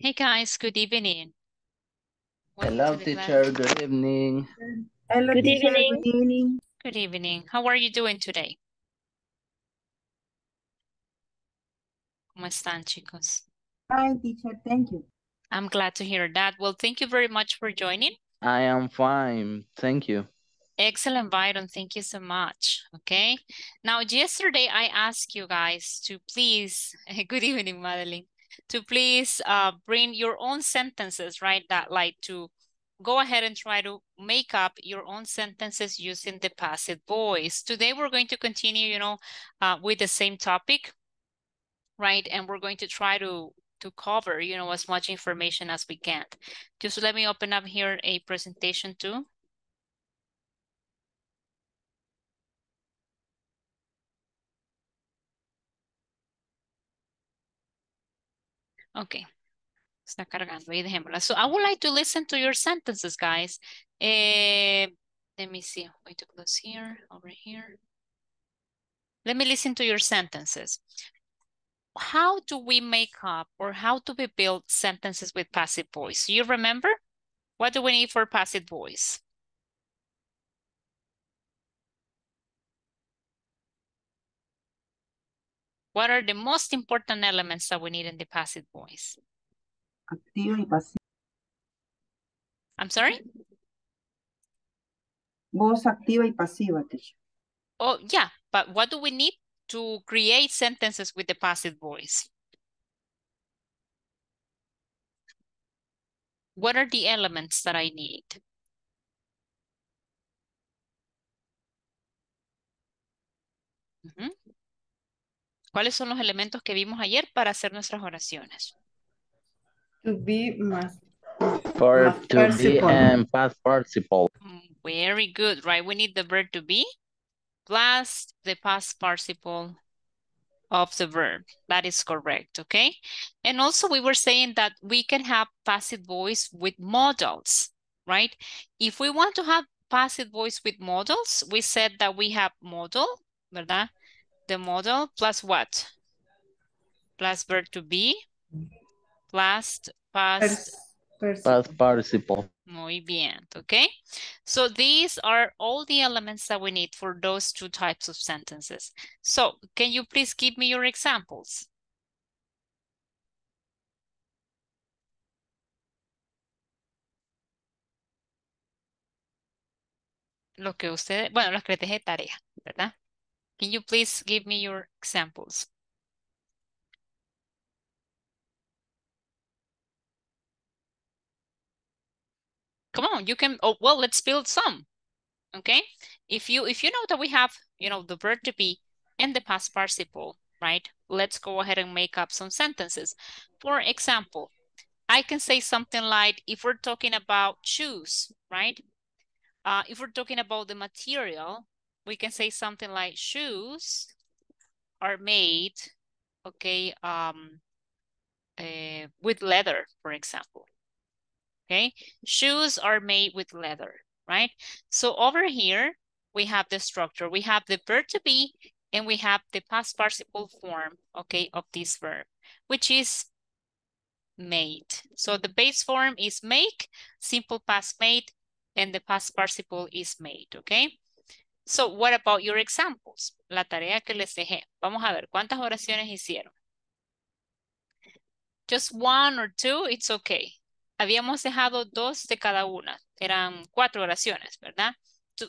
Hey guys, good evening. Welcome Hello, to class. teacher. Good evening. Hello, Good teacher. evening. Good evening. Good evening. How are you doing today? ¿Cómo están, chicos? Hi, teacher. Thank you. I'm glad to hear that. Well, thank you very much for joining. I am fine. Thank you. Excellent, Byron. Thank you so much. Okay. Now, yesterday I asked you guys to please, good evening, Madeline, to please uh, bring your own sentences, right? That like to go ahead and try to make up your own sentences using the passive voice. Today we're going to continue, you know, uh, with the same topic, right? And we're going to try to to cover, you know, as much information as we can. Just let me open up here a presentation too. Okay. Está cargando ahí, dejémosla. So I would like to listen to your sentences, guys. Eh, let me see. I'm going to close here, over here. Let me listen to your sentences. How do we make up or how do we build sentences with passive voice? You remember? What do we need for passive voice? What are the most important elements that we need in the passive voice? Activa y pasiva. I'm sorry? Voz activa y pasiva, teacher. Oh, yeah, but what do we need to create sentences with the passive voice? What are the elements that I need? ¿Cuáles son los elementos que vimos ayer para hacer nuestras oraciones? To be más. For Past to be participle. and past participle. Very good, right? We need the verb to be plus the past participle of the verb. That is correct, okay? And also we were saying that we can have passive voice with modals, right? If we want to have passive voice with modals, we said that we have modal, ¿verdad? The model plus what? Plus verb to be, plus past Pers- Past participle. Muy bien, okay? So these are all the elements that we need for those two types of sentences. So can you please give me your examples? Lo que ustedes, bueno, los que les dejé tarea, ¿verdad? Can you please give me your examples? Come on, you can, oh, well, let's build some, okay? If you, if you know that we have, you know, the verb to be and the past participle, right? Let's go ahead and make up some sentences. For example, I can say something like, if we're talking about shoes, right? Uh, if we're talking about the material, we can say something like shoes are made, okay, um, uh, with leather, for example. Okay, shoes are made with leather, right? So over here, we have the structure. We have the verb to be, and we have the past participle form, okay, of this verb, which is made. So the base form is make, simple past made, and the past participle is made, okay? So what about your examples? La tarea que les dejé. Vamos a ver, ¿cuántas oraciones hicieron? Just one or two, it's okay. Habíamos dejado dos de cada una. Eran cuatro oraciones, ¿verdad?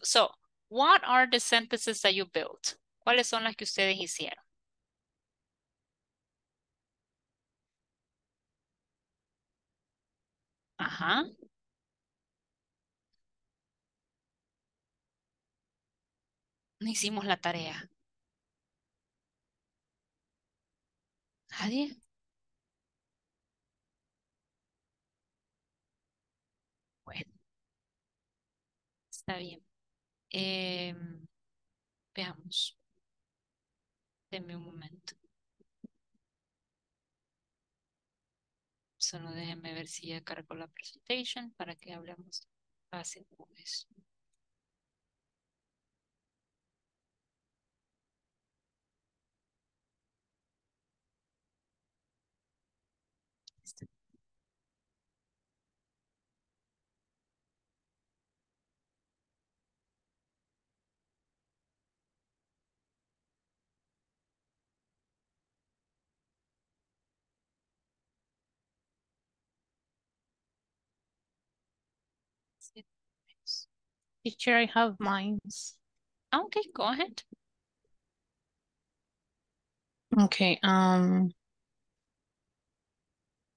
So- what are the sentences that you built? ¿Cuáles son las que ustedes hicieron? Ajá. No hicimos la tarea. ¿Nadie? Bueno. Está bien. Em, veamos. Denme un momento. Solo déjenme ver si ya cargó la presentation para que hablemos fácil con eso. Teacher, I have mines. Okay, go ahead. Okay, um,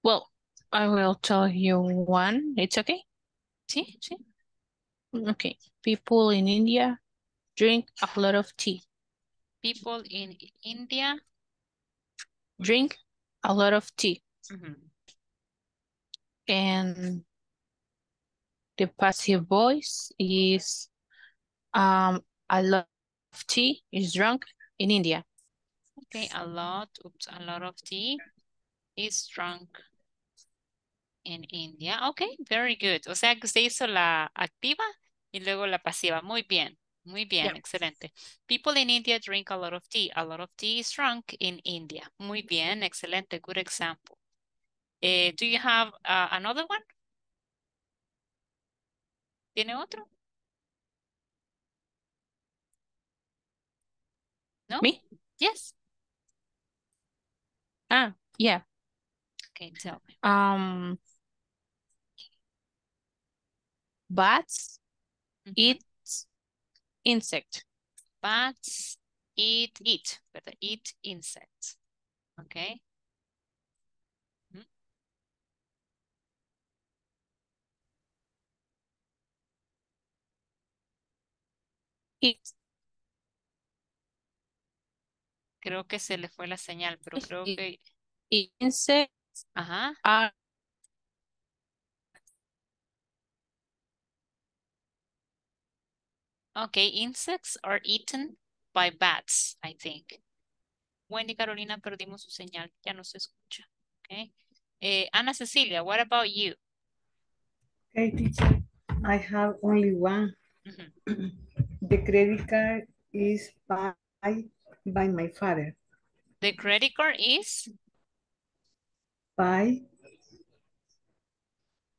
well, I will tell you one. It's okay? Sí, sí. Okay. People in India drink a lot of tea. People in India. Drink a lot of tea. Ujú. And the passive voice is um a lot of tea is drunk in India. Okay, a lot, oops, a lot of tea is drunk in India. Okay, very good. O sea que usted hizo la activa y luego la pasiva. Muy bien, muy bien, Yeah. excelente. People in India drink a lot of tea. A lot of tea is drunk in India. Muy bien, excelente, good example. Eh, do you have uh, another one? ¿Tiene otro? No? Me? Yes. Ah, yeah. Okay, tell me. Um bats Ujú. eat insect. Bats eat, eat, ¿verdad? Eat insects. Okay. Eat Creo que se le fue la señal, pero creo y- que... insects Ajá. are Okay, insects are eaten by bats, I think. Wendy Carolina, perdimos su señal, ya no se escucha. Okay. Eh, Ana Cecilia, what about you? Okay, teacher. I have only one. Ujú. The credit card is by, by my father. The credit card is By,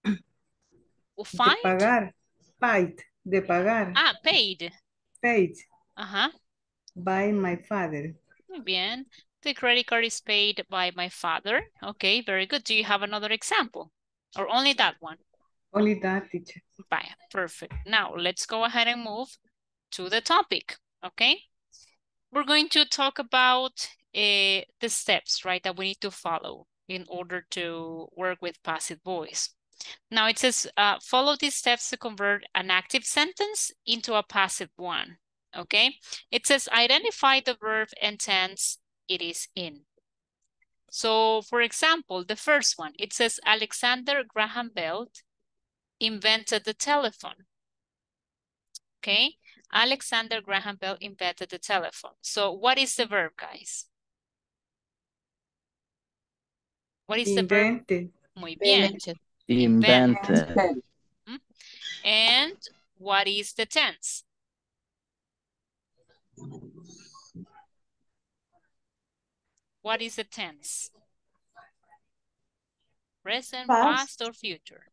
de pagar. Paid, de pagar. Ah, paid. Paid Ajá. by my father. Muy bien. The credit card is paid by my father. Okay, very good. Do you have another example? Or only that one? Only that, teacher. Vaya, perfect. Now, let's go ahead and move to the topic, okay? We're going to talk about uh, the steps, right, that we need to follow in order to work with passive voice. Now, it says, uh, follow these steps to convert an active sentence into a passive one, okay? It says, identify the verb and tense it is in. So, for example, the first one, it says, Alexander Graham Bell invented the telephone. Okay, Alexander Graham Bell invented the telephone. So what is the verb, guys? What is the verb? Invented. Muy bien. invented. Invented. Mm-hmm. And what is the tense? What is the tense? Present, Past. past, or future?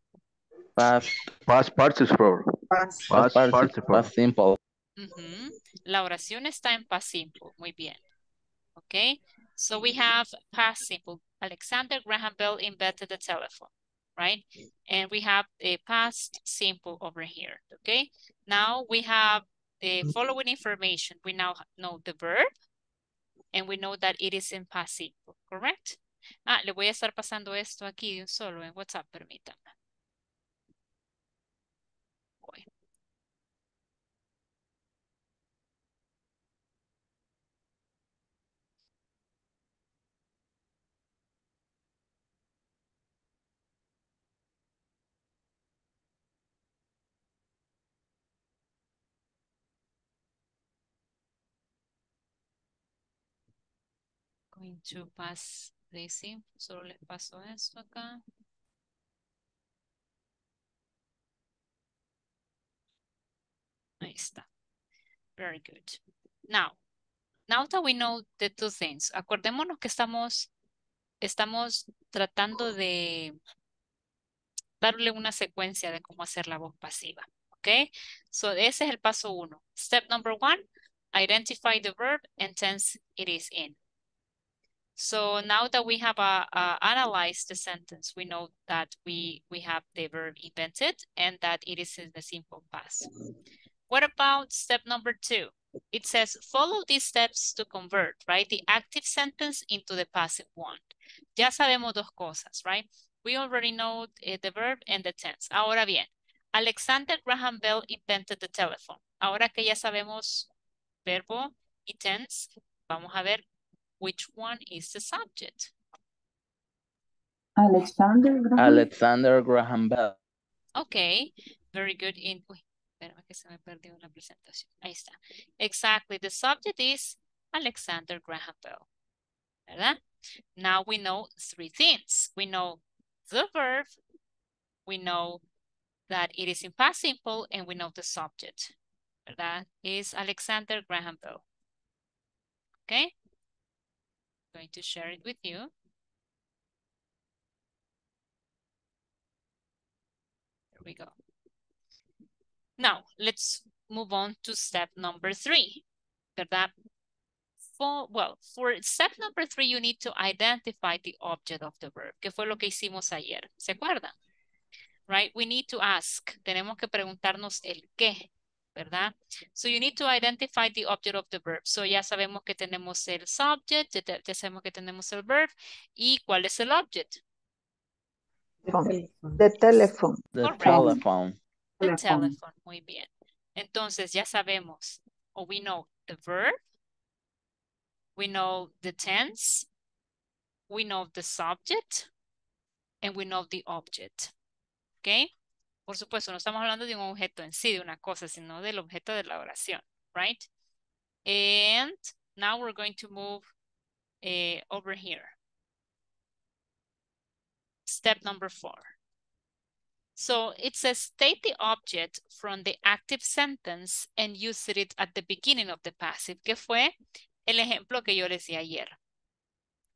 Past, Past participle. Past. Past past participle. participle. Past simple. Ujú. La oración está en past simple. Muy bien. Okay. So we have past simple. Alexander Graham Bell invented the telephone, right? And we have a past simple over here. Okay. Now we have the following information. We now know the verb and we know that it is in past simple, correct? Ah, le voy a estar pasando esto aquí de un solo en WhatsApp, permítame. Voy. Going to pass this info. Solo les paso esto acá. Ahí está. Very good. Now, now that we know the two things, acordémonos que estamos, estamos tratando de darle una secuencia de cómo hacer la voz pasiva. ¿Ok? So, ese es el paso uno. Step number one, identify the verb and tense it is in. So now that we have uh, uh, analyzed the sentence, we know that we, we have the verb invented and that it is in the simple past. What about step number two? It says, follow these steps to convert, right? The active sentence into the passive one. Ya sabemos dos cosas, right? We already know uh, the verb and the tense. Ahora bien, Alexander Graham Bell invented the telephone. Ahora que ya sabemos verbo y tense, vamos a ver which one is the subject. Alexander Graham. Alexander Graham Bell. Okay, very good. In, uy, espérame que se me perdió la presentación. Ahí está. Exactly, the subject is Alexander Graham Bell. ¿Verdad? Now we know three things. We know the verb, we know that it is in past simple, and we know the subject. That is Alexander Graham Bell. Okay? Going to share it with you. There we go. Now, let's move on to step number three. ¿Verdad? For, well, for step number three, you need to identify the object of the verb, que fue lo que hicimos ayer. ¿Se acuerdan? Right? We need to ask. Tenemos que preguntarnos el qué. ¿Verdad? So you need to identify the object of the verb. So ya sabemos que tenemos el subject, ya, ya sabemos que tenemos el verb. ¿Y cuál es el object? The telephone. The Correct. telephone. The Telephone. Muy bien. Entonces ya sabemos, o we know the verb, we know the tense, we know the subject, and we know the object. ¿Ok? Por supuesto, no estamos hablando de un objeto en sí, de una cosa, sino del objeto de la oración, right? And now we're going to move eh, over here. Step number four. So it says state the object from the active sentence and use it at the beginning of the passive, que fue el ejemplo que yo les di ayer.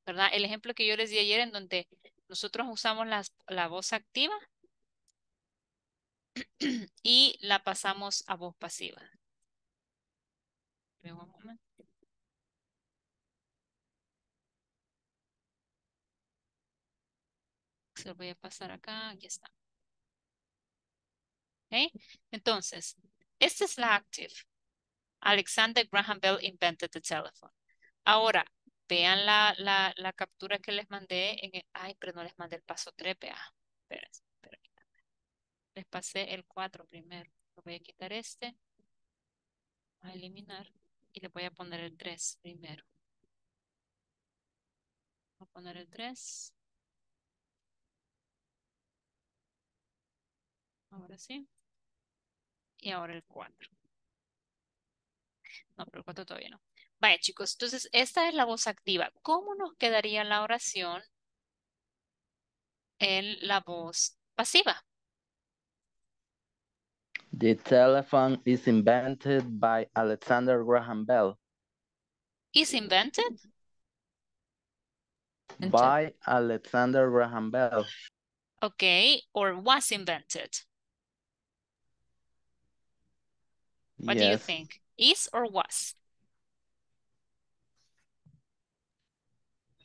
¿Verdad? El ejemplo que yo les di ayer en donde nosotros usamos la voz activa y la pasamos a voz pasiva. Se lo voy a pasar acá, aquí está. ¿Ok? Entonces, esta es la active. Alexander Graham Bell invented the telephone. Ahora, vean la, la, la captura que les mandé. Ay, pero no les mandé el paso 3, vea. Les pasé el 4 primero. Lo voy a quitar este. A eliminar. Y le voy a poner el 3 primero. Voy a poner el 3. Ahora sí. Y ahora el 4. No, pero el 4 todavía no. Vaya, chicos, entonces esta es la voz activa. ¿Cómo nos quedaría la oración en la voz pasiva? The telephone is invented by Alexander Graham Bell. Is invented? Invented. By Alexander Graham Bell. Okay, or was invented? What do you think? Is or was?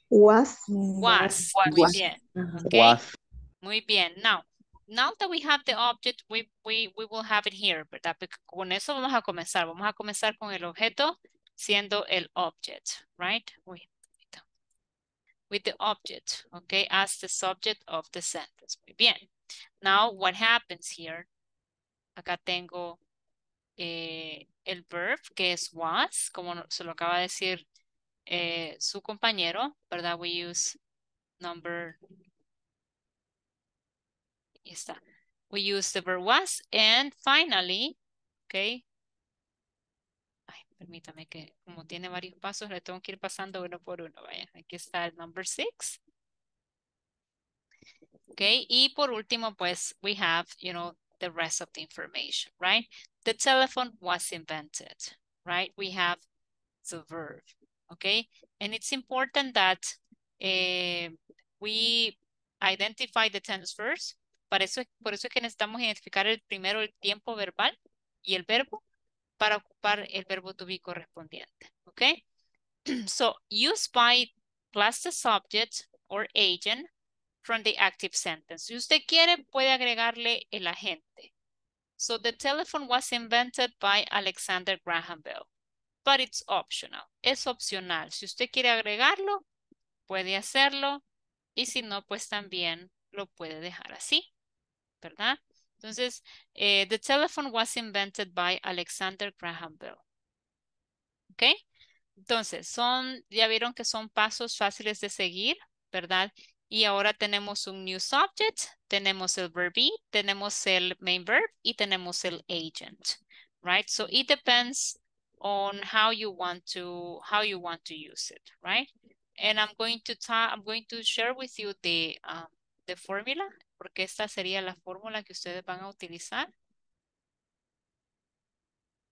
Was. Was. Was. Muy bien. Uh-huh. Okay. Was. Muy bien. Now, now that we have the object, we, we, we will have it here, ¿verdad? Porque con eso vamos a comenzar. Vamos a comenzar con el objeto siendo el object, right? Ahorita. With the object, okay, as the subject of the sentence. Muy bien. Now, what happens here? Acá tengo eh, el verb, que es was, como se lo acaba de decir eh, su compañero, ¿verdad? We use number está. We use the verb was and finally, okay. Ay, permítame que como tiene varios pasos, le tengo que ir pasando uno por uno. Vaya, aquí está el number six. Okay, y por último, pues, we have, you know, the rest of the information, right? The telephone was invented, right? We have the verb, okay? And it's important that eh, we identify the tense first. Para eso, es- por eso es que necesitamos identificar el primero el tiempo verbal y el verbo para ocupar el verbo to be correspondiente, okay? So, use by plus the subject or agent from the active sentence. Si usted quiere, puede agregarle el agente. So the telephone was invented by Alexander Graham Bell, but it's optional. Es opcional. Si usted quiere agregarlo, puede hacerlo. Y si no, pues también lo puede dejar así, ¿verdad? Entonces, eh, the telephone was invented by Alexander Graham Bell. ¿Ok? Entonces, son, ya vieron que son pasos fáciles de seguir, ¿verdad? Y ahora tenemos un new subject, tenemos el verb be, tenemos el main verb y tenemos el agent, right? So it depends on how you want to how you want to use it, right? And I'm going to talk, I'm going to share with you the um, the formula, porque esta sería la fórmula que ustedes van a utilizar.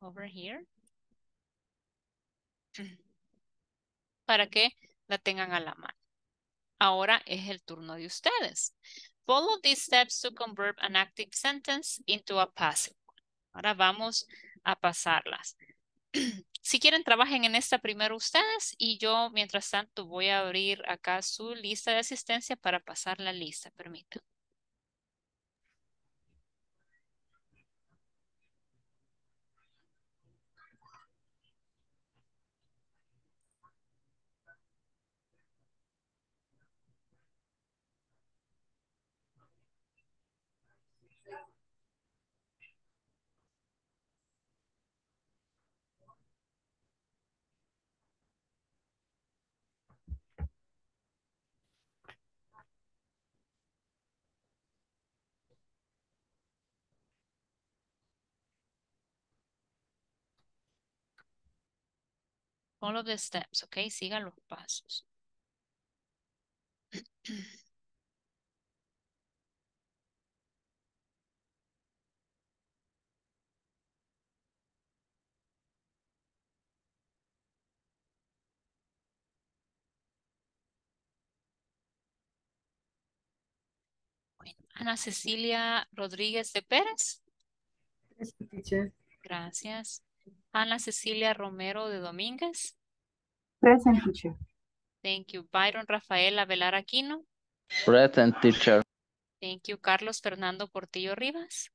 Over here. Para que la tengan a la mano. Ahora es el turno de ustedes. Follow these steps to convert an active sentence into a passive. Ahora vamos a pasarlas. si quieren, trabajen en esta primero ustedes y yo, mientras tanto, voy a abrir acá su lista de asistencia para pasar la lista. Permítanme. Follow the steps, ok? Sigan los pasos. Ana Cecilia Rodríguez de Pérez. Gracias. Ana Cecilia Romero de Domínguez. Present teacher. Thank you. Byron Rafael Avelar Aquino. Present teacher. Thank you. Carlos Fernando Portillo Rivas.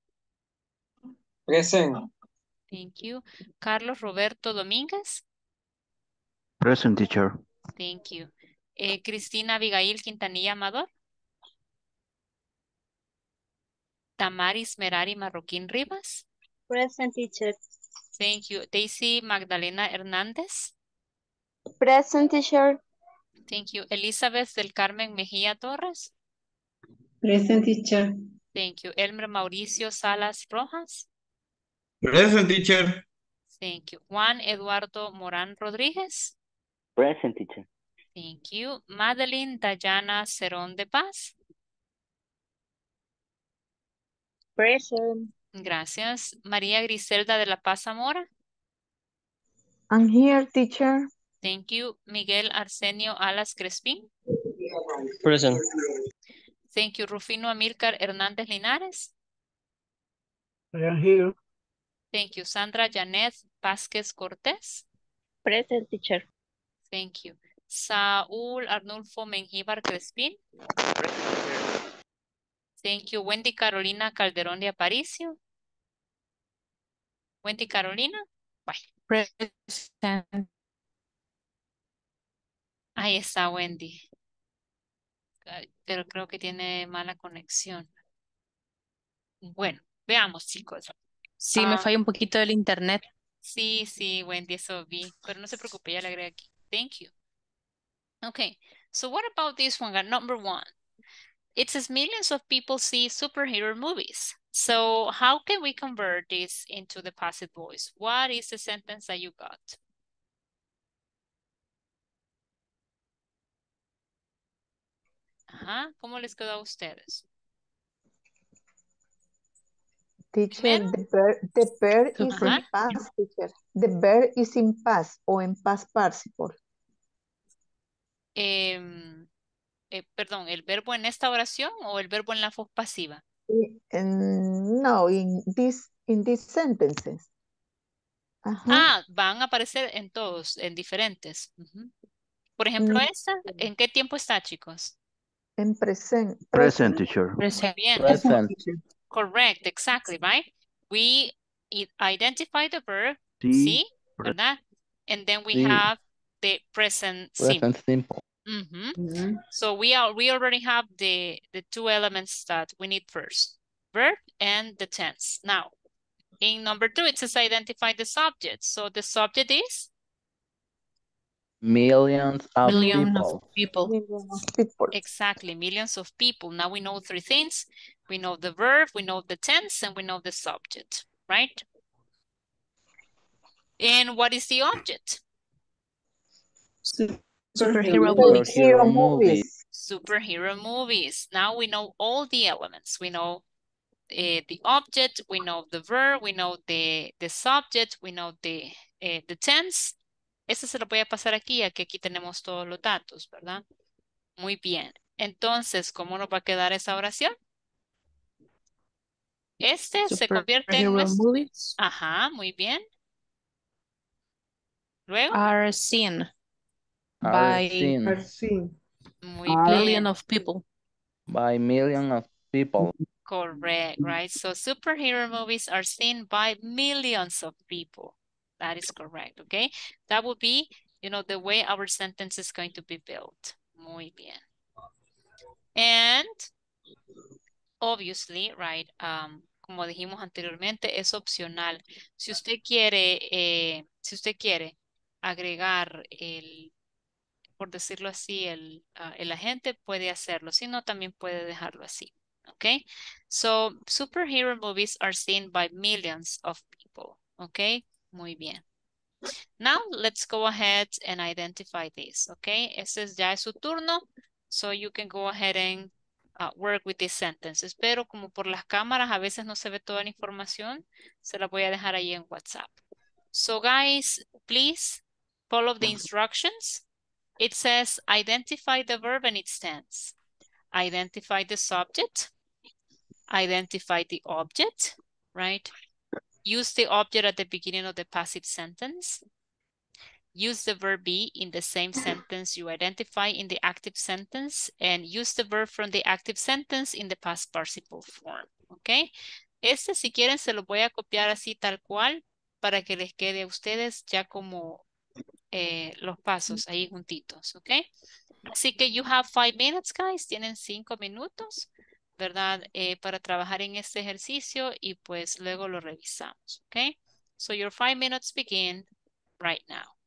Present. Thank you. Carlos Roberto Domínguez. Present teacher. Thank you. Eh, Cristina Abigail Quintanilla Amador. Tamaris Merari Marroquín Rivas. Present teacher. Thank you. Daisy Magdalena Hernández. Present teacher. Thank you. Elizabeth del Carmen Mejía Torres. Present teacher. Thank you. Elmer Mauricio Salas Rojas. Present teacher. Thank you. Juan Eduardo Morán Rodríguez. Present teacher. Thank you. Madeline Dayana Cerón de Paz. Present. Gracias. María Griselda de la Paz Zamora. I'm here, teacher. Thank you. Miguel Arsenio Alas Crespín. Present. Thank you. Rufino Amílcar Hernández Linares. I am here. Thank you. Sandra Janet Vázquez Cortés. Present teacher. Thank you. Saúl Arnulfo Mengíbar Crespín. Thank you. Wendy Carolina Calderón de Aparicio. Wendy Carolina. Bye. Present. Ahí está Wendy. Ay, Pero creo que tiene mala conexión. Bueno, veamos, chicos. Sí, Ah. me falla un poquito el internet. Sí, sí, Wendy, eso vi. Pero no se preocupe, ya le agregué aquí. Thank you. Okay, so what about this one? Number one. It says millions of people see superhero movies. So how can we convert this into the passive voice? What is the sentence that you got? Ajá, ¿cómo les quedó a ustedes? Teacher, the verb, the verb is Ajá. in past, teacher. The verb is in past o en past participle. Em, eh, perdón, ¿el verbo en esta oración o el verbo en la voz pasiva? No, in this, in these sentences. Ajá. Ah, van a aparecer en todos, en diferentes. Por ejemplo, Mm. esta, ¿en qué tiempo está, chicos? En present. Present teacher. Muy Present. bien. Present. Correct, exactly, right? We i- identify the verb, Sí. see, pre- ¿verdad? And then we Sí. have the present simple. Present simple. Mhm. Mhm. So we are we already have the the two elements that we need first, verb and the tense. Now, in number two, it says identify the subject. So the subject is Millions of Million people. of people. Million of people. exactly millions of people. Now we know three things. We know the verb, we know the tense, and we know the subject, right? And what is the object? Superhero movies. Superhero movies. superhero movies. Now we know all the elements. We know uh, the object, we know the verb, we know the, the subject, we know the, eh, the tense. Eso se lo voy a pasar aquí, ya que aquí tenemos todos los datos, ¿verdad? Muy bien. Entonces, ¿cómo nos va a quedar esa oración? Este se convierte en Superhero nuestro... movies Ajá, muy bien. Luego, are seen Are by seen Are seen. muy bien. million of people. by millions of people. Correct, right? So superhero movies are seen by millions of people. That is correct, okay? That would be, you know, the way our sentence is going to be built. Muy bien. And obviously, right, um, como dijimos anteriormente, es opcional. Si usted quiere, eh, si usted quiere agregar el, por decirlo así, el, ah, el agente puede hacerlo, si no, también puede dejarlo así. Okay, so superhero movies are seen by millions of people. Okay, muy bien. Now let's go ahead and identify this. Okay, este es ya es su turno, so you can go ahead and uh, work with these sentences. Pero como por las cámaras a veces no se ve toda la información, se la voy a dejar ahí en WhatsApp. So guys, please follow the instructions. It says identify the verb and its tense. Identify the subject. Identify the object, right? Use the object at the beginning of the passive sentence. Use the verb be in the same sentence you identify in the active sentence and use the verb from the active sentence in the past participle form, ¿ok? Este si quieren se lo voy a copiar así tal cual para que les quede a ustedes ya como eh, los pasos ahí juntitos, ¿ok? Así que you have five minutes, guys. Tienen cinco minutos, ¿verdad? Eh, para trabajar en este ejercicio y pues luego lo revisamos, ¿ok? So your five minutes begin right now.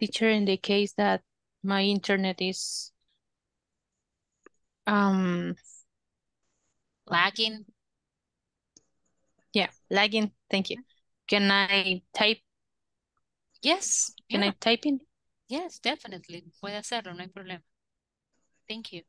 Teacher, in the case that my internet is um Lagging. yeah, lagging, thank you. Can I type, Yes. can yeah, I type in? Yes, definitely. Puede hacerlo, no hay problema. Thank you.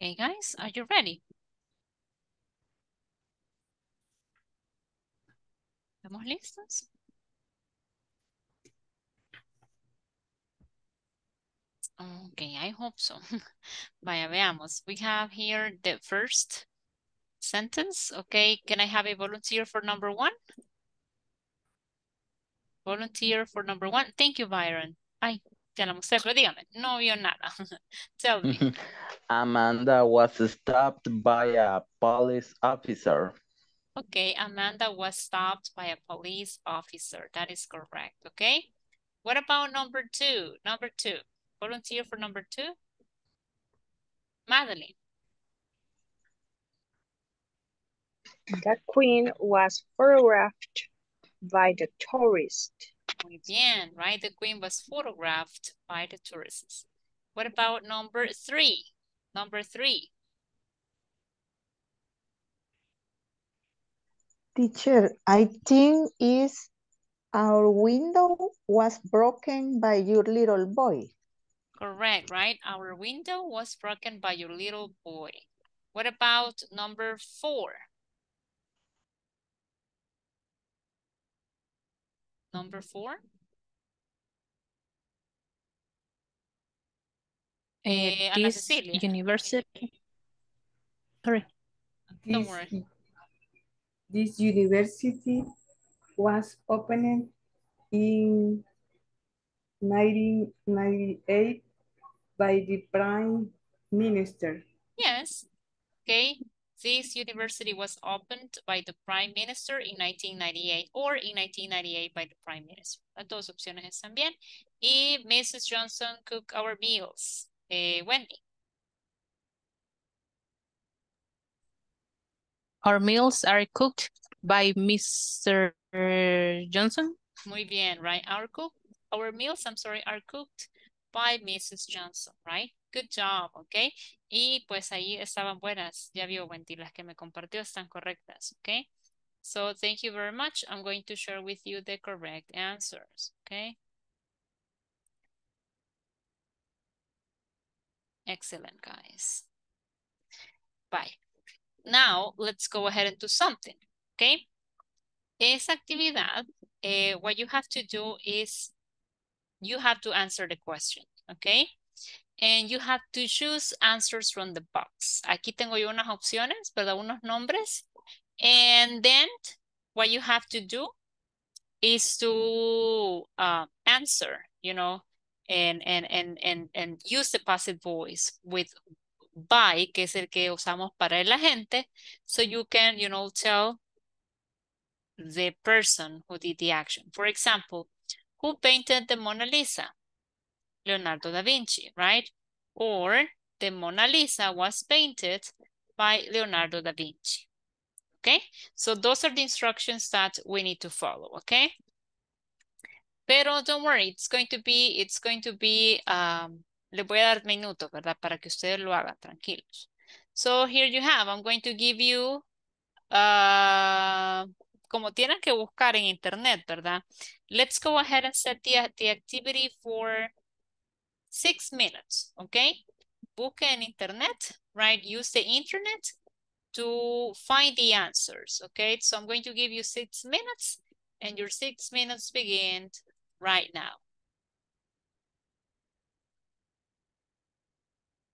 Okay, guys, are you ready? ¿Estamos listos? Okay, I hope so. Vaya, veamos. We have here the first sentence. Okay, can I have a volunteer for number one? Volunteer for number one. Thank you, Byron. Ay, ya la mostré, pero dígame, no vio nada. Tell me. Amanda was stopped by a police officer. Okay, Amanda was stopped by a police officer. That is correct, okay? What about number two? Number two. Volunteer for number two? Madeline. The queen was photographed by the tourist. Muy bien, right? The queen was photographed by the tourists. What about number three? Number three. Teacher, I think is our window was broken by your little boy. Correct, right? Our window was broken by your little boy. What about number four? Number four? Eh, this Cecilia. university. Sorry. Don't This, worry. this university was opened in 1998 by the Prime Minister. Yes. Okay. This university was opened by the Prime Minister in 1998 or in 1998 by the Prime Minister. Las dos opciones están bien. Y Mrs. Johnson cook our meals. Eh, Wendy. Our meals are cooked by Mr. Johnson. Muy bien, right? Our cook, our meals, I'm sorry, are cooked by Mrs. Johnson, right? Good job, okay? Y pues ahí estaban buenas. Ya vio Wendy, las que me compartió están correctas, okay? So thank you very much. I'm going to share with you the correct answers, okay? Excellent, guys. Bye. Now, let's go ahead and do something, okay? Esa actividad, eh, what you have to do is you have to answer the question, okay? And you have to choose answers from the box. Aquí tengo yo unas opciones, ¿verdad? Unos nombres. And then what you have to do is to uh, answer, you know, and, and, and, and, and use the passive voice with by, que es el que usamos para el agente. So you can, you know, tell the person who did the action. For example, who painted the Mona Lisa? Leonardo da Vinci, right? Or the Mona Lisa was painted by Leonardo da Vinci. Okay, so those are the instructions that we need to follow, okay? Pero don't worry, it's going to be, it's going to be, um, le voy a dar minutos, ¿verdad? Para que ustedes lo hagan, tranquilos. So here you have, I'm going to give you, uh, como tienen que buscar en internet, ¿verdad? Let's go ahead and set the, the activity for six minutes, okay? Busque en internet, right? Use the internet to find the answers, okay? So I'm going to give you six minutes and your six minutes begin right now.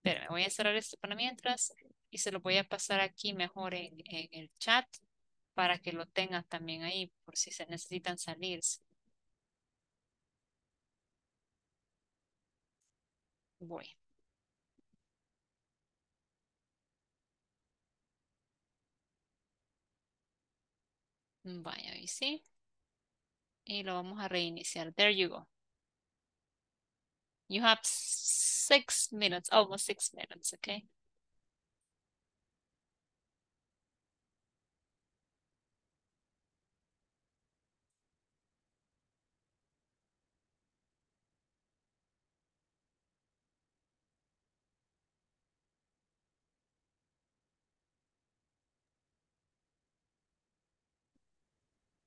Pero voy a cerrar esto para mientras y se lo voy a pasar aquí mejor en, en el chat para que lo tengan también ahí por si se necesitan salirse. Voy. Vaya, ahí sí. Y lo vamos a reiniciar. There you go. You have six minutes, almost six minutes, okay?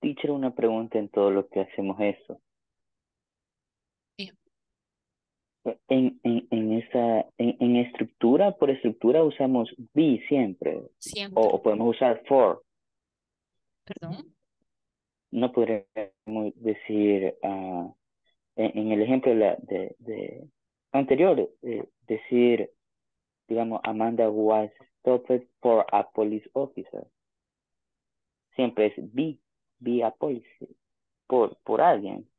Teacher, una pregunta en todo lo que hacemos eso. Sí. En, en, en esa, en, en estructura, por estructura usamos be siempre. Siempre. O, o podemos usar for. Perdón. No podríamos decir, ah, en, en el ejemplo de, de anterior, eh, decir, digamos, Amanda was stopped for a police officer. Siempre es be, be a police, por, por alguien.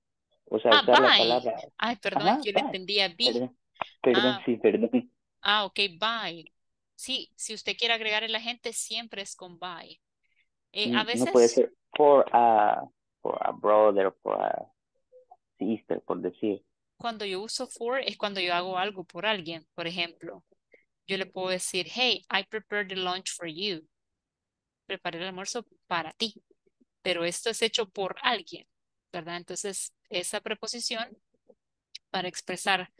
O sea, Ah, usar la bye. palabra. Ay, perdón, Ajá, yo bye. entendía be. Perdón, perdón, Ah. sí, perdón. Ah, ok, bye. Sí, si usted quiere agregar el agente, siempre es con bye. Eh, a Mm, No puede veces, ser for a, for a brother, for a sister, por decir. cuando yo uso for, es cuando yo hago algo por alguien. Por ejemplo, yo le puedo decir, hey, I prepared the lunch for you. Preparé el almuerzo para ti. Pero esto es hecho por alguien, ¿verdad? Entonces, esa preposición para expresar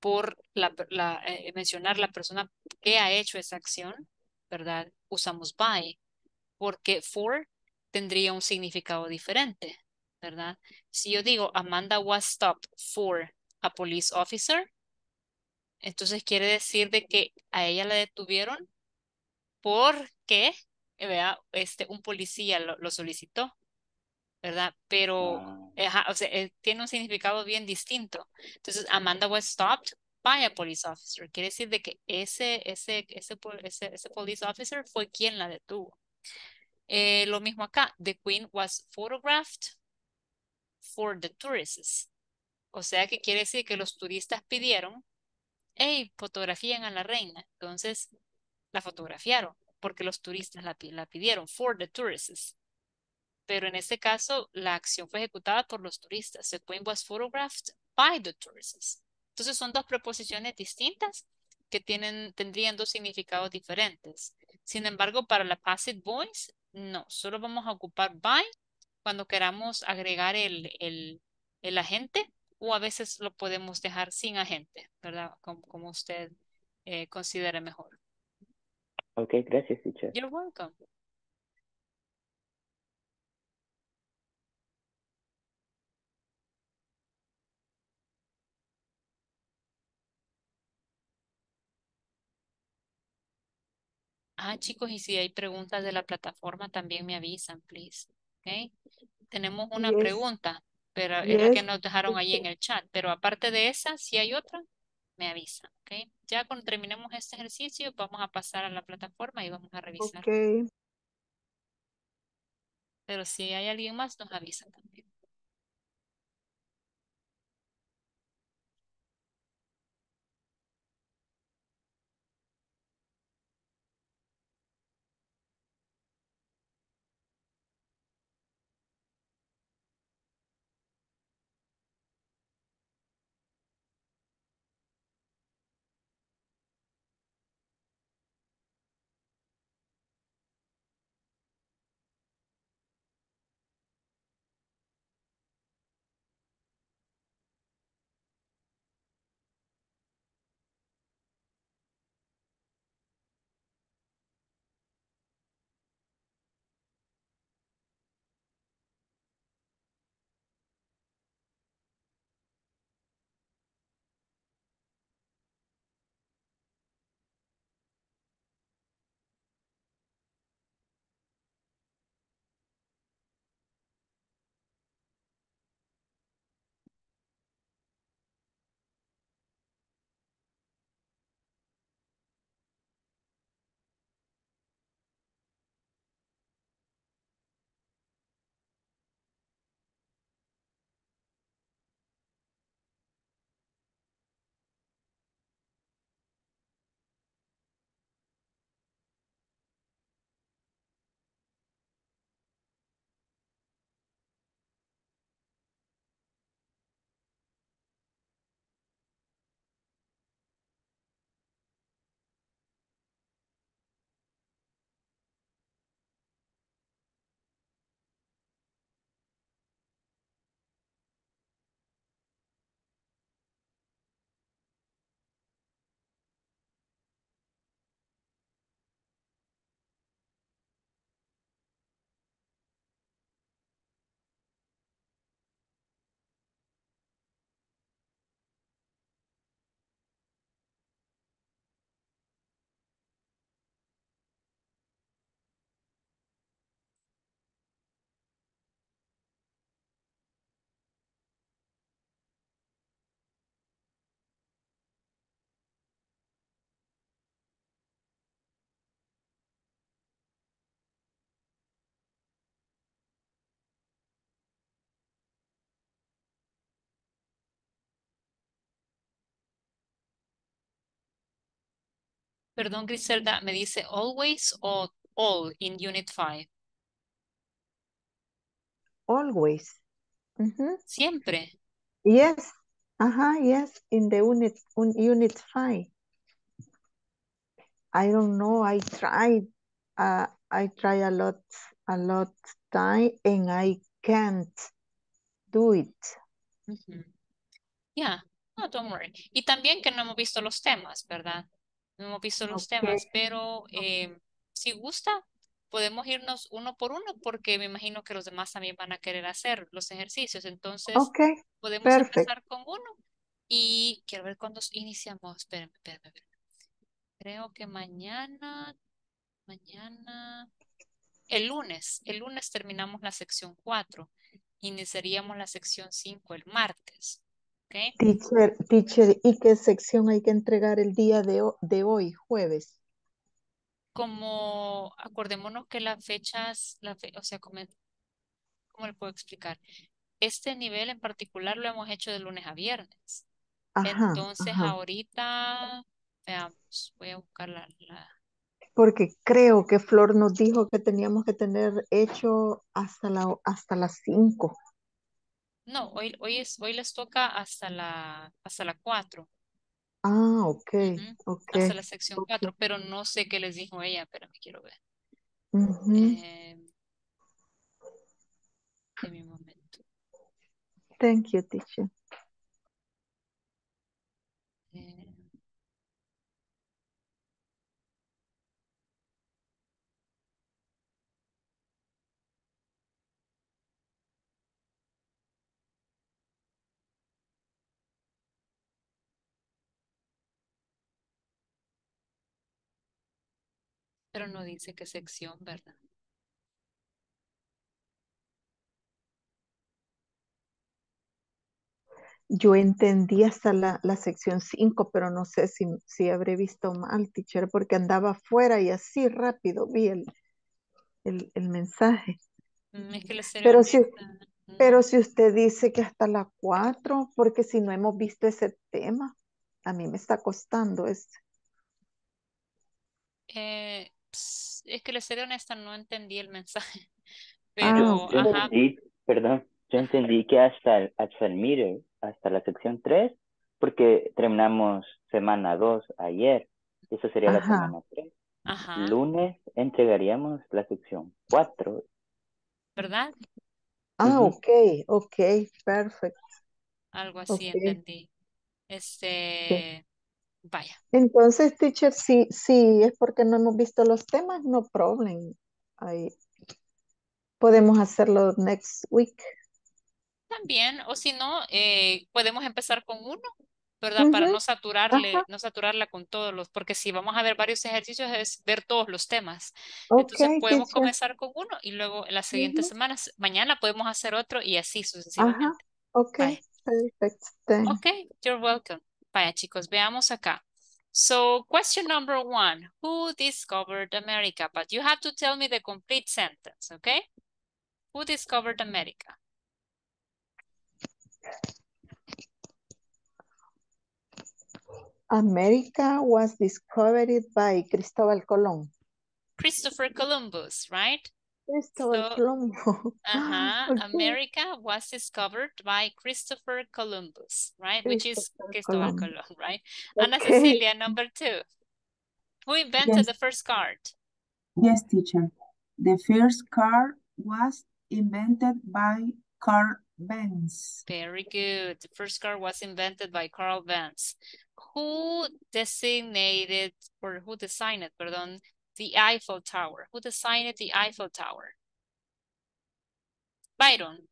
por la, eh, mencionar la persona que ha hecho esa acción, ¿verdad? Usamos by, porque for tendría un significado diferente, ¿verdad? Si yo digo Amanda was stopped for a police officer, entonces quiere decir de que a ella la detuvieron porque, eh, vea, este, un policía lo, lo solicitó, ¿verdad? Pero Ah, Ajá, o sea, eh, tiene un significado bien distinto. Entonces, Amanda was stopped by a police officer. Quiere decir de que ese, ese, ese, ese, ese police officer fue quien la detuvo. Eh, lo mismo acá. The queen was photographed for the tourists. O sea, que quiere decir que los turistas pidieron, hey, fotografíen a la reina. Entonces, la fotografiaron porque los turistas la, pi- la pidieron for the tourists pero en este caso la acción fue ejecutada por los turistas. The queen was photographed by the tourists. Entonces son dos preposiciones distintas que tienen, tendrían dos significados diferentes. Sin embargo, para la passive voice, no, solo vamos a ocupar by cuando queramos agregar el, el, el agente o a veces lo podemos dejar sin agente, ¿verdad? Como, como usted eh, considere mejor. Ok, gracias, teacher. You're welcome. Ah, chicos, y si hay preguntas de la plataforma, también me avisan, please. ¿Ok? Tenemos una Yes. pregunta, pero es la que Yes, nos dejaron ahí en el chat. Pero aparte de esa, si hay otra, me avisan. ¿Ok? Ya cuando terminemos este ejercicio, vamos a pasar a la plataforma y vamos a revisar. Okay. Pero si hay alguien más, nos avisan también. Perdón, Griselda, me dice always o all in unit 5. Always. Siempre. Yes. Uh-huh, yes, in the unit, un, unit five. I don't know, I tried, uh, I try a lot, a lot time and I can't do it. Yeah, no, don't worry. Y también que no hemos visto los temas, ¿verdad? No hemos visto los Okay. temas, pero eh, si gusta, podemos irnos uno por uno porque me imagino que los demás también van a querer hacer los ejercicios. Entonces, Okay, podemos perfect. empezar con uno y quiero ver cuándo iniciamos. Espérenme, espérenme, espérenme. Creo que mañana, mañana, el lunes, el lunes terminamos la sección 4. Iniciaríamos la sección 5 el martes. ¿Ok? Teacher, teacher, ¿y qué sección hay que entregar el día de, ho- de hoy, jueves? Como acordémonos que las fechas, la fe- o sea, como, ¿cómo le puedo explicar? Este nivel en particular lo hemos hecho de lunes a viernes. Ajá, Entonces ajá. ahorita, veamos, voy a buscar la, la- Porque creo que Flor nos dijo que teníamos que tener hecho hasta la, hasta las cinco. No, hoy, hoy, es, hoy les toca hasta la, hasta la 4. Ah, ok, Ujú, ok. Hasta la sección ok. 4, pero no sé qué les dijo ella, pero me quiero ver. Ujú. Eh, deme un momento. Thank you, teacher. Pero no dice qué sección, ¿verdad? Yo entendí hasta la, la sección 5, pero no sé si, si habré visto mal, teacher, porque andaba afuera y así rápido vi el, el, el mensaje. Mm, Es que Pero si, honesta, pero si usted dice que hasta la 4, porque si no hemos visto ese tema, a mí me está costando este. Eh, ps, es que les seré honesta, no entendí el mensaje. Ah, Pero, Yo ajá, entendí, perdón, yo entendí que hasta el, hasta el middle, hasta la sección 3, porque terminamos semana 2 ayer, eso sería la Ajá. semana 3. Ajá, Lunes entregaríamos la sección 4. ¿verdad? Ah, Ujú. ok, ok, perfect. Algo así Ok. entendí. sí. Este, vaya. Entonces, teacher, si, si es porque no hemos visto los temas, no problem. Ahí podemos hacerlo next week. También, o si no, eh, podemos empezar con uno, ¿verdad? Para no saturarle, Ajá, no saturarla con todos los, porque si vamos a ver varios ejercicios es ver todos los temas. ok, Entonces podemos teacher. comenzar con uno y luego en las siguientes Ujú, semanas, mañana podemos hacer otro y así Ajá, sucesivamente. ok, Vaya. perfect. Thanks. Okay, you're welcome. Vaya, chicos, veamos acá. So, question number one, who discovered America? But you have to tell me the complete sentence, okay? Who discovered America? America was discovered by Cristóbal Colón. Christopher Columbus, right? Cristóbal So, Colón. uh-huh, Ok, America was discovered by Christopher Columbus, right? Which is Colón. Colon, right? Ana Cecilia, number two. Who invented Yes, the first card? yes, teacher. The first car was invented by Carl Benz. Very good. The first car was invented by Carl Benz. Who designated, or who designed, it, pardon, the Eiffel Tower? Who designed the Eiffel Tower? Byron.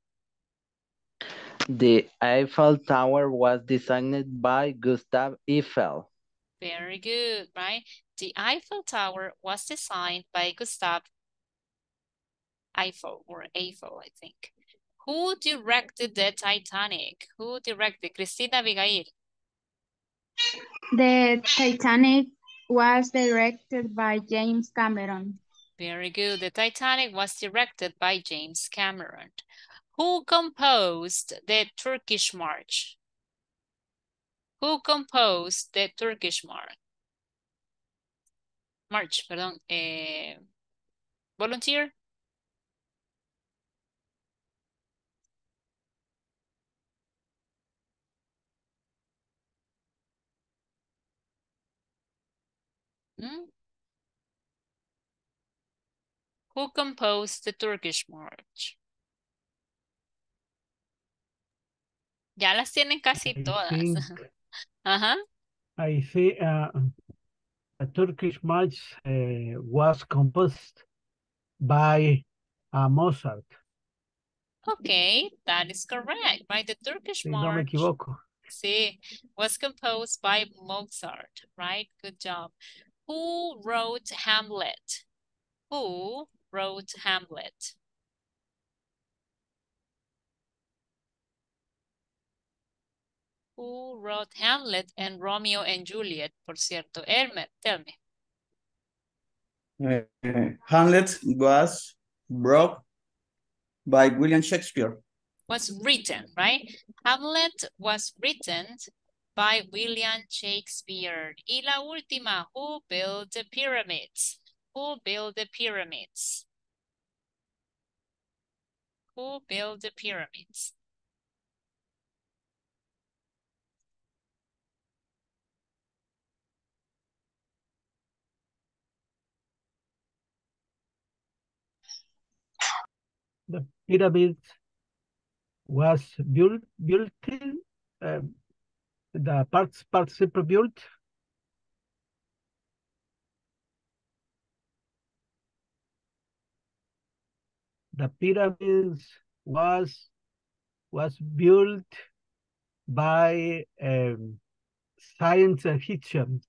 The Eiffel Tower was designed by Gustav Eiffel. Very good, right? The Eiffel Tower was designed by Gustav Eiffel, or Eiffel, I think. Who directed the Titanic? Who directed? Cristina Abigail. The Titanic was directed by James Cameron. Very good. The Titanic was directed by James Cameron. Who composed the Turkish March? Who composed the Turkish March? March, perdón. Eh, volunteer. Hmm? Who composed the Turkish March? Ya las tienen casi I todas. think, Ajá. I see uh, a Turkish march uh, was composed by uh, Mozart, Okay, that is correct, right? The Turkish si no me March. equivoco. Sí, was composed by Mozart, right? Good job. Who wrote Hamlet? Who wrote Hamlet? Who wrote Hamlet and Romeo and Juliet, por cierto? Elmer, tell me. Uh, Hamlet was brought by William Shakespeare. Was written, right? Hamlet was written by William Shakespeare. Y la última, who built the pyramids? Who built the pyramids? Who built the pyramids? The pyramid was built, built, um, the parts, participle built. The pyramids was, was built by um, science Egyptian,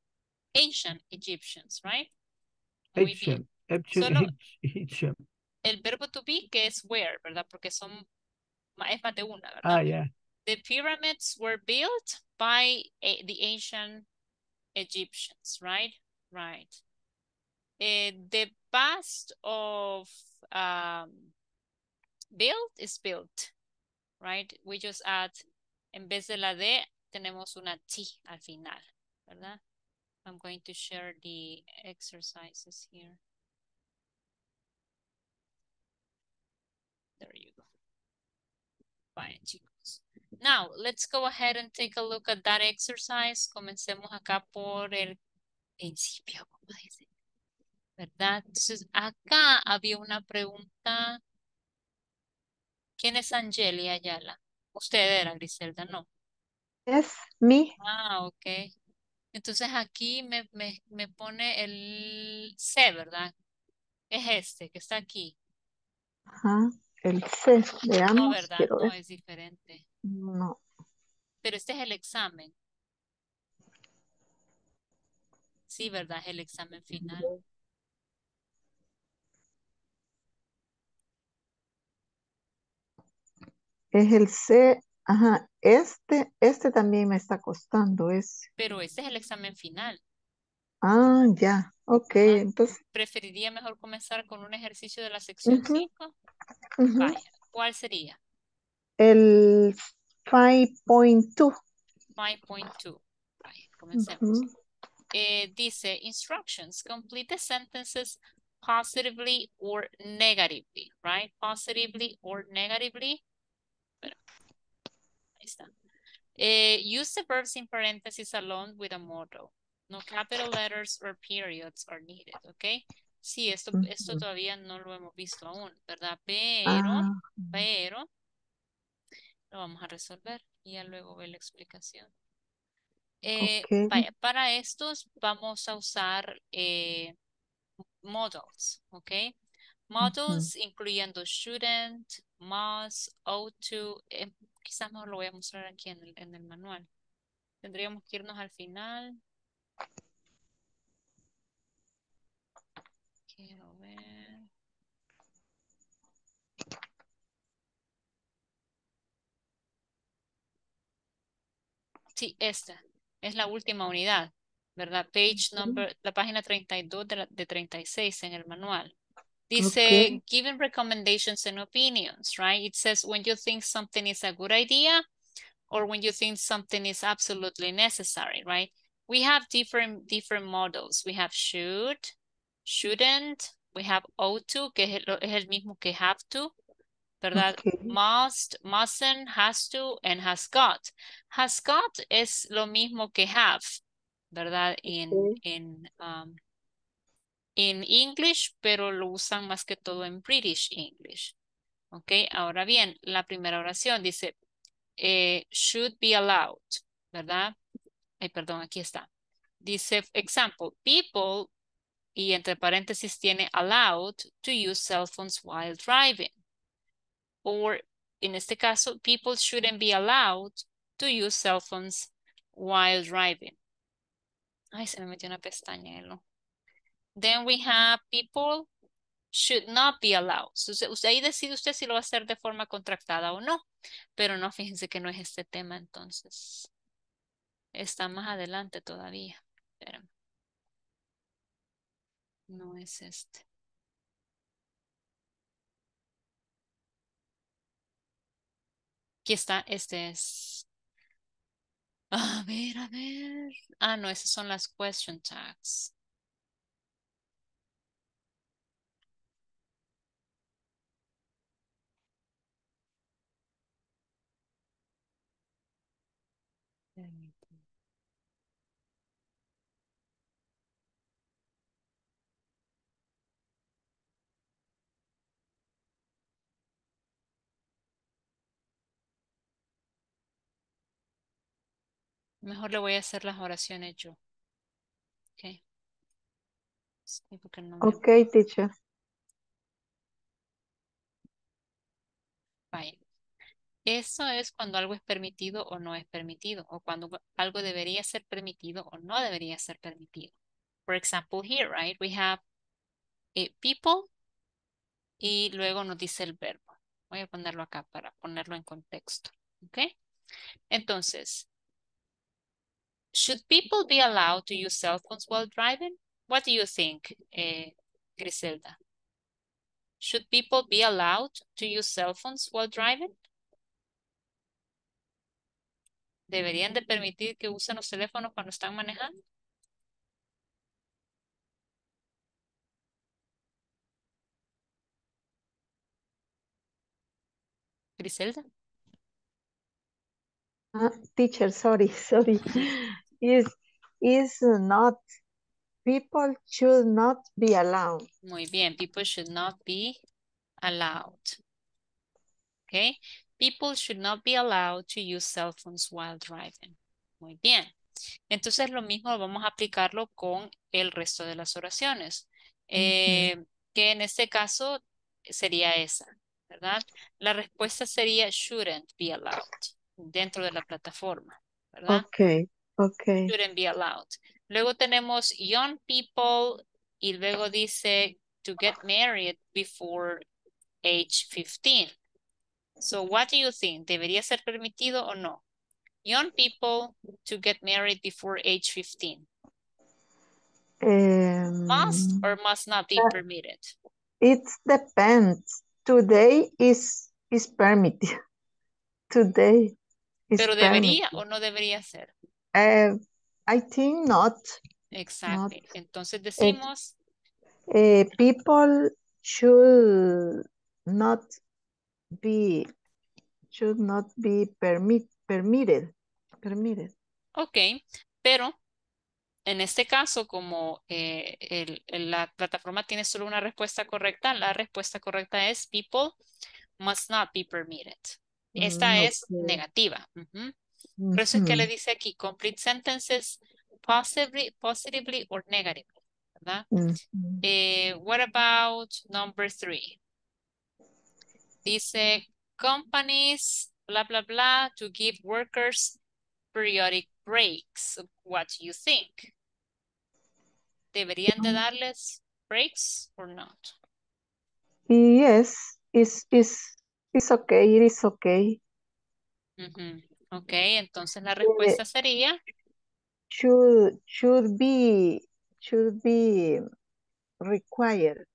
Ancient Egyptians, right? Egyptian, Egyptian, Solo- Egyptian. El verbo to be que es where, ¿verdad? Porque son, es más de una, ¿verdad? Ah, yeah. The pyramids were built by a- the ancient Egyptians, right? Right. Eh, the past of um, built is built, right? We just add, en vez de la D, tenemos una T al final, ¿verdad? I'm going to share the exercises here. There you go. Fine, chicos. Now, let's go ahead and take a look at that exercise. Comencemos acá por el principio, como dice. ¿Verdad? Entonces, acá había una pregunta. ¿Quién es Angeli Ayala? Usted era, Griselda, ¿no? Es mi, Ah, ok. Entonces aquí me, me, me pone el C, ¿verdad? Es este que está aquí. ajá, el C, No, veamos, ¿verdad? quiero No, ver. es diferente. No, Pero este es el examen. Sí, ¿verdad? Es el examen final. es el C, ajá, este, este también me está costando, es, Pero este es el examen final. ah, ya, ok, Ah, entonces, Preferiría mejor comenzar con un ejercicio de la sección Ujú. 5. ujú, Vaya, ¿cuál sería? El 5.2, 5.2. Vaya, comencemos. ujú, Eh, dice, instructions, complete the sentences positively or negatively, right? Positively or negatively. Ahí está. Eh, use the verbs in parentheses along with a model. No capital letters or periods are needed, ¿ok? Sí, esto, esto todavía no lo hemos visto aún, ¿verdad? Pero, Ah, pero, lo vamos a resolver y ya luego ve la explicación. Eh, vaya, para estos vamos a usar eh, models, ¿ok? Models incluyendo shouldn't, must, ought to, eh, quizás no lo voy a mostrar aquí en el, en el manual. Tendríamos que irnos al final. Quiero ver. Sí, esta es la última unidad, ¿verdad? Page number, la página 32 de, la- de 36 en el manual. Dice, given recommendations and opinions, right? It says when you think something is a good idea or when you think something is absolutely necessary, right? We have different different models. We have should, Shouldn't, we have ought to, que es el, es el mismo que have to, ¿verdad? Okay. Must, mustn't, has to, and has got. Has got es lo mismo que have, ¿verdad? En, Okay. en, um, en English, pero lo usan más que todo en British English. Ok, ahora bien, la primera oración dice, eh, should be allowed, ¿verdad? Ay, perdón, aquí está. Dice, example, people, y entre paréntesis tiene allowed to use cell phones while driving. Or, en este caso, people shouldn't be allowed to use cell phones while driving. Ay, se me metió una pestaña, Elo. Then we have people should not be allowed. Usted ahí decide usted si lo va a hacer de forma contractada o no. Pero no, fíjense que no es este tema entonces. Está más adelante todavía. Espérame. No es este. Aquí está, este es. A ver, a ver. Ah, no, esas son las question tags. Mejor le voy a hacer las oraciones yo. Ok. Sí, porque no me- Okay, teacher. Vaya. Eso es cuando algo es permitido o no es permitido, o cuando algo debería ser permitido o no debería ser permitido. For example, here, right, we have eh, people y luego nos dice el verbo. Voy a ponerlo acá para ponerlo en contexto. ¿Ok? Entonces, should people be allowed to use cell phones while driving? What do you think, eh, Griselda? Should people be allowed to use cell phones while driving? ¿Deberían de permitir que usen los teléfonos cuando están manejando? Griselda. Ah, teacher, sorry, sorry. Is is not people should not be allowed. Muy bien. People should not be allowed. Okay. People should not be allowed to use cell phones while driving. Muy bien. Entonces lo mismo vamos a aplicarlo con el resto de las oraciones. Eh, que en este caso sería esa, ¿verdad? La respuesta sería shouldn't be allowed dentro de la plataforma, ¿verdad? Okay, okay. shouldn't be allowed. Luego tenemos young people y luego dice to get married before age 15. So what do you think? ¿Debería ser permitido o no? Young people to get married before age 15. Must Um, or must not be uh, permitted? it depends. Today is is permitted. Today is Pero debería permitted. o no debería ser. Uh, I think not. Exactly. Entonces It, decimos uh, people should not be should not be permit permitted permitted. Ok, pero en este caso, como eh, el- el- la plataforma tiene solo una respuesta correcta, la respuesta correcta es people must not be permitted. Esta Mm, es negativa. Por eso es que le dice aquí, complete sentences positively, positively or negatively, ¿verdad? ujú. Eh, what about number three? Dice, companies, blah, blah, blah, to give workers periodic breaks. What do you think? ¿Deberían de darles breaks or not? Yes, it's, it's, it's okay, it is okay. Ujú. Ok, entonces la Eh, respuesta sería, should, should be, should be required.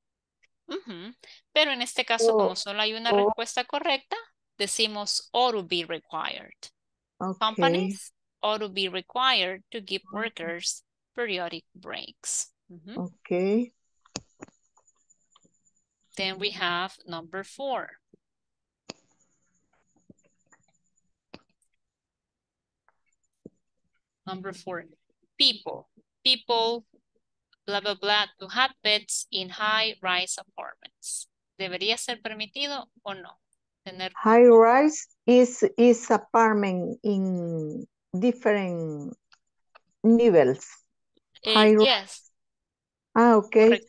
pero en este caso, como solo hay una respuesta correcta, decimos ought to be required. okay, Companies ought to be required to give workers periodic breaks. Ujú. okay. Then we have number four. Number four, people. People, blah, blah, blah, to have pets in high-rise apartments. ¿Debería ser permitido o no? Tener High rise is is apartment in different levels. Eh, yes, Ah, okay.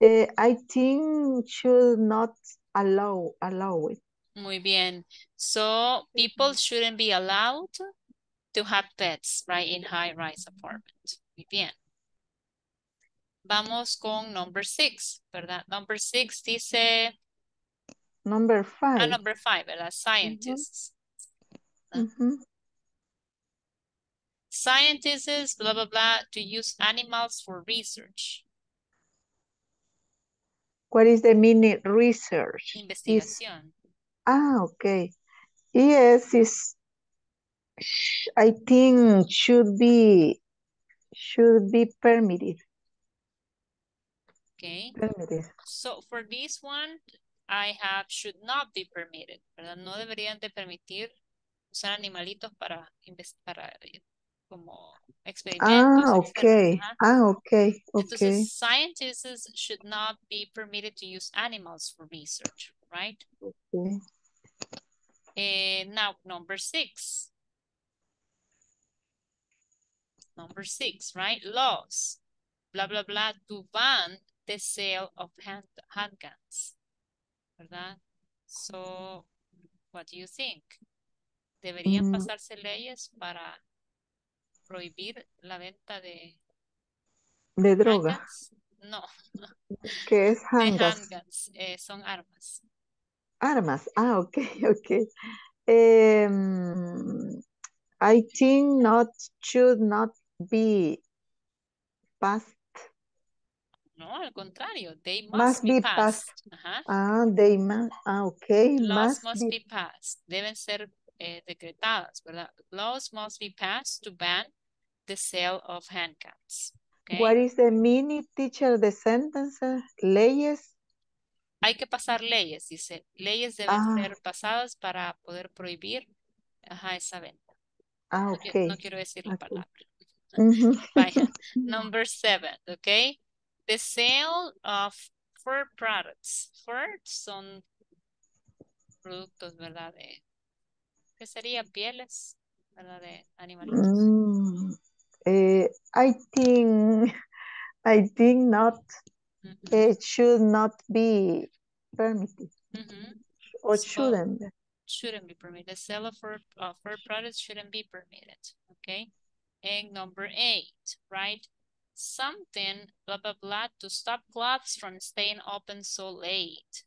Eh, I think should not allow allow it. Muy bien. So people shouldn't be allowed to have pets, right, in high-rise apartments. Muy bien. Vamos con number six, ¿verdad? Number six dice, Number five. ah, number five, ¿verdad? Scientists. Mhm. Scientists, blah, blah, blah, to use animals for research, What is the meaning research? Is ah okay. Yes, is I think should be should be permitted. Okay. Permitted. So for this one, I have should not be permitted, ¿verdad? No deberían de permitir usar animalitos para, para como experimentos, Ah, okay. Ah, okay. Okay. Entonces, scientists should not be permitted to use animals for research, right? Okay. Eh, now, number six. Number six, right? Laws, blah, blah, blah, to ban the sale of hand, handguns, ¿verdad? So, what do you think? ¿Deberían Mm. pasarse leyes para prohibir la venta de De droga. handguns? No, ¿Qué es de handguns, eh, son armas. Armas. Ah, okay, okay. Um, I think not should not be passed. No, al contrario, they must, Must be be passed. passed. Ajá. Ah, they must. Ah, okay. Laws Must must be. be passed. Deben ser eh, decretadas, ¿verdad? Laws must be passed to ban the sale of handguns. What Okay. is the meaning, teacher, the sentence? Leyes. Hay que pasar leyes, dice. Leyes deben Ah. ser pasadas para poder prohibir ajá, esa venta. Ah, No, okay. no quiero decir la Okay. palabra. Vaya. Number seven, okay? The sale of fur products. Fur son productos, ¿verdad? De, ¿qué sería? Pieles, ¿verdad? De animalitos. Mm, eh, I think I think not. Ujú, It should not be permitted ujú. or So, shouldn't. shouldn't be permitted. The sale of fur, fur products shouldn't be permitted. Okay. And number eight, right? Something, blah, blah, blah, to stop clubs from staying open so late.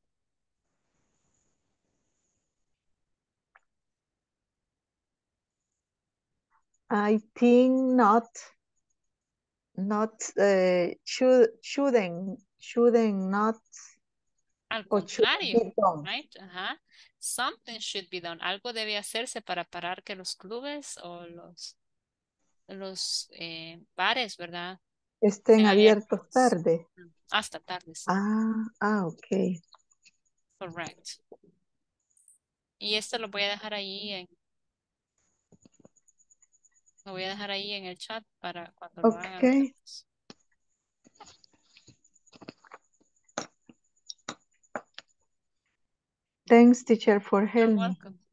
I think not. Not uh, should shouldn't shouldn't not Al should contrario, right? Ajá. Something should be done. Algo debe hacerse para parar que los clubes o los, los eh, bares, ¿verdad? Estén Estén abiertos tarde. Mm, Hasta tarde, sí. Ah, ah, okay. Correct. Y esto lo voy a dejar ahí en, lo voy a dejar ahí en el chat para cuando lo hagan. Okay. Thanks, teacher, for You're helping. welcome.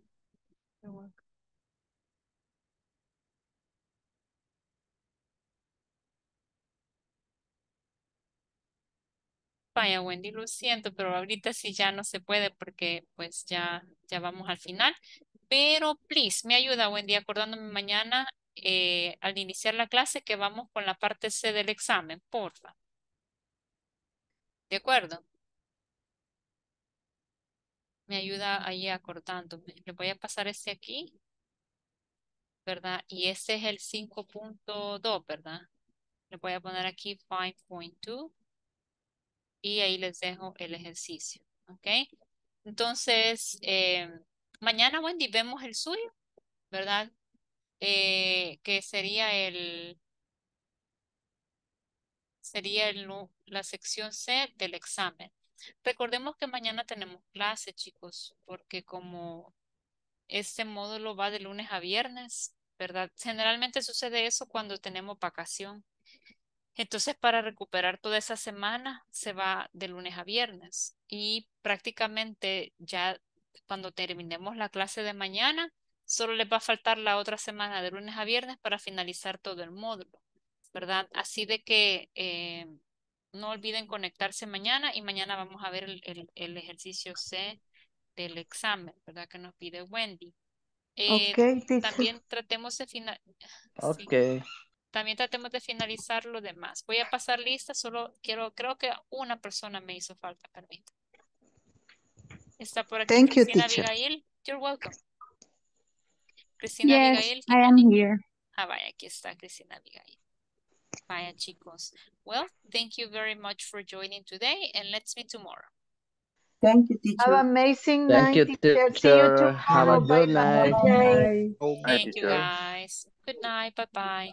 Vaya, Wendy, lo siento, pero ahorita sí ya no se puede porque pues ya, ya vamos al final. Pero, please, me ayuda, Wendy, acordándome mañana eh, al iniciar la clase que vamos con la parte C del examen, porfa. ¿De acuerdo? Me ayuda ahí acordándome. Le voy a pasar este aquí, ¿verdad? Y este es el 5.2, ¿verdad? Le voy a poner aquí 5.2 y ahí les dejo el ejercicio, ¿ok? Entonces, eh, mañana, Wendy, vemos el suyo, ¿verdad? Eh, que sería el, sería el, la sección C del examen. Recordemos que mañana tenemos clase, chicos, porque como este módulo va de lunes a viernes, ¿verdad? Generalmente sucede eso cuando tenemos vacación. Entonces, para recuperar toda esa semana, se va de lunes a viernes y prácticamente ya cuando terminemos la clase de mañana, solo les va a faltar la otra semana de lunes a viernes para finalizar todo el módulo, ¿verdad? Así de que eh, no olviden conectarse mañana y mañana vamos a ver el, el- el ejercicio C del examen, ¿verdad? Que nos pide Wendy. Eh, Ok, teacher. también tratemos de final, sí, Ok. También tratemos de finalizar lo demás. Voy a pasar lista, solo quiero, creo que una persona me hizo falta, permítame. Está por aquí Thank you, Cristina teacher. Abigail. You're welcome. Cristina Yes, Abigail. I am here. Ah, vaya, aquí está Cristina Abigail. Vaya, chicos. Well, thank you very much for joining today and let's meet tomorrow. Thank you, Have teacher. amazing Thank night, you, teacher. See you teacher. Have a tomorrow. good Bye night. bye. Bye. Thank you, guys. Good night. Bye-bye.